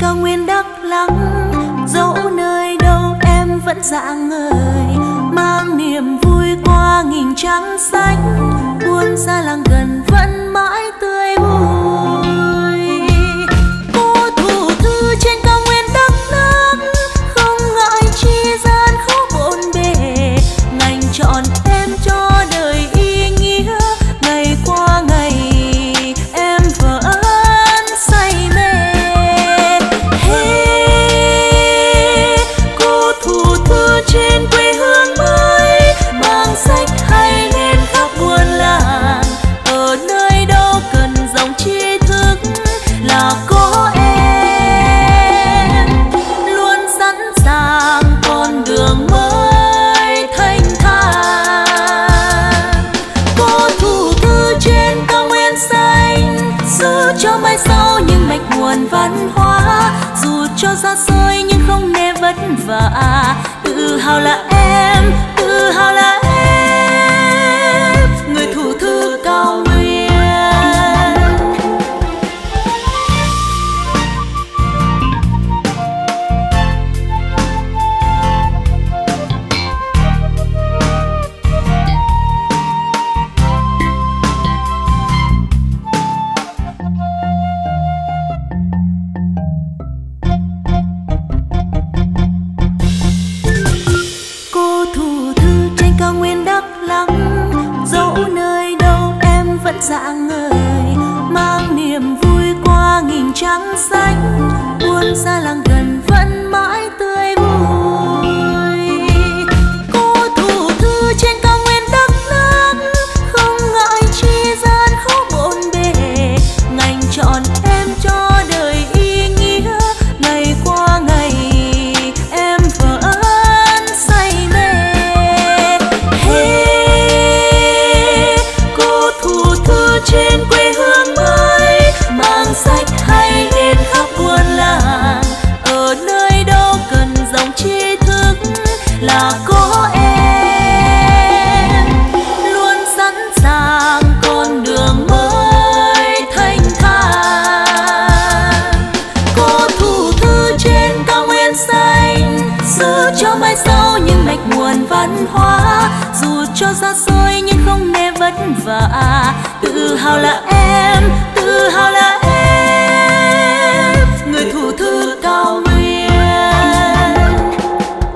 cao nguyên đắk lắng dẫu nơi đâu em vẫn dạng người mang niềm vui qua nghìn trắng xanh. Buôn ra làng gần vẫn mãi văn hóa. Dù cho xa xôi nhưng không nề vất vả. Tự hào là em, tự hào là em trắng xanh buôn xa làng xa xôi nhưng không nề vất vả. Tự hào là em, tự hào là em. Người thủ thư cao nguyên,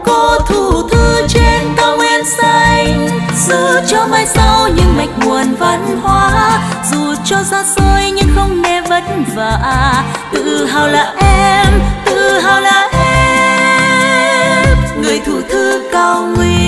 cô thủ thư trên cao nguyên xanh. Giữ cho mai sau những mạch nguồn văn hóa. Dù cho xa xôi nhưng không nề vất vả. Tự hào là em, tự hào là em. Người thủ thư cao nguyên.